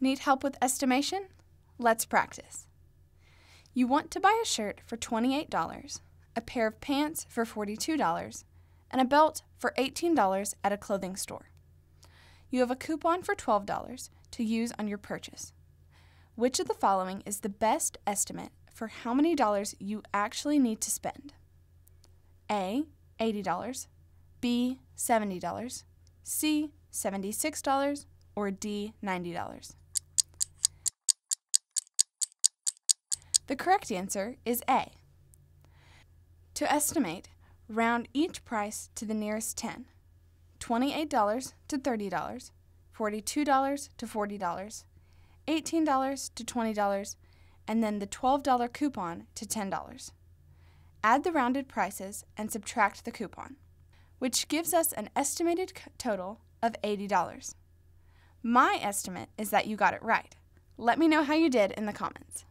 Need help with estimation? Let's practice. You want to buy a shirt for $28, a pair of pants for $42, and a belt for $18 at a clothing store. You have a coupon for $12 to use on your purchase. Which of the following is the best estimate for how many dollars you actually need to spend? A. $80, B. $70, C. $76, or D. $90? The correct answer is A. To estimate, round each price to the nearest 10. $28 to $30, $42 to $40, $18 to $20, and then the $12 coupon to $10. Add the rounded prices and subtract the coupon, which gives us an estimated total of $80. My estimate is that you got it right. Let me know how you did in the comments.